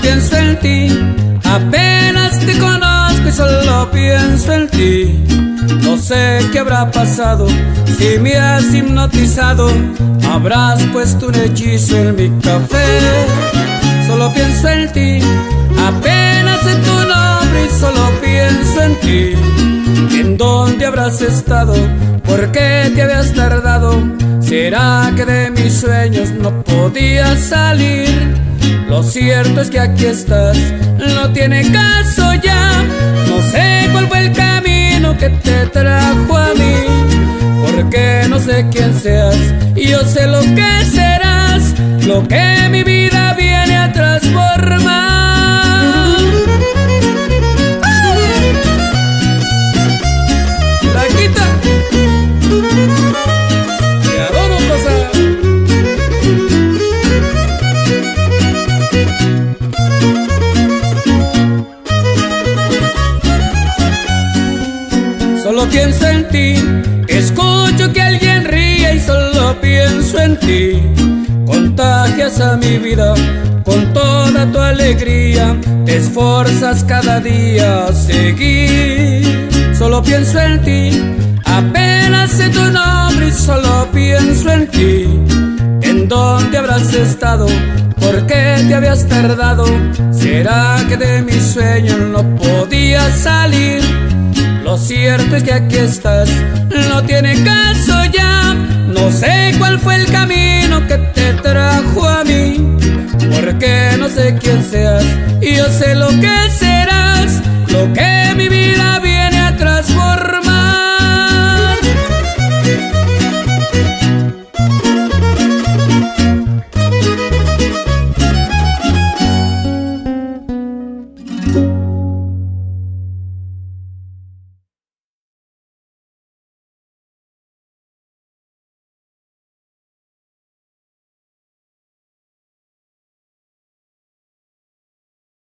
pienso en ti, apenas te conozco y solo pienso en ti. No sé qué habrá pasado, si me has hipnotizado, habrás puesto un hechizo en mi café. Solo pienso en ti, apenas en tu nombre y solo pienso en ti. ¿En dónde habrás estado? ¿Por qué te habías tardado? ¿Será que de mis sueños no podías salir? Lo cierto es que aquí estás, no tiene caso ya. No sé cuál fue el camino que te trajo a mí. Porque no sé quién seas, y yo sé lo que serás, lo que mi vida viene Solo pienso en ti, escucho que alguien ríe y solo pienso en ti. Contagias a mi vida con toda tu alegría, te esforzas cada día a seguir. Solo pienso en ti, apenas sé tu nombre y solo pienso en ti. ¿En dónde habrás estado? ¿Por qué te habías tardado? ¿Será que de mis sueños no podías salir? Lo cierto es que aquí estás, no tiene caso ya. No sé cuál fue el camino que te trajo a mí, porque no sé quién seas. Y yo sé lo que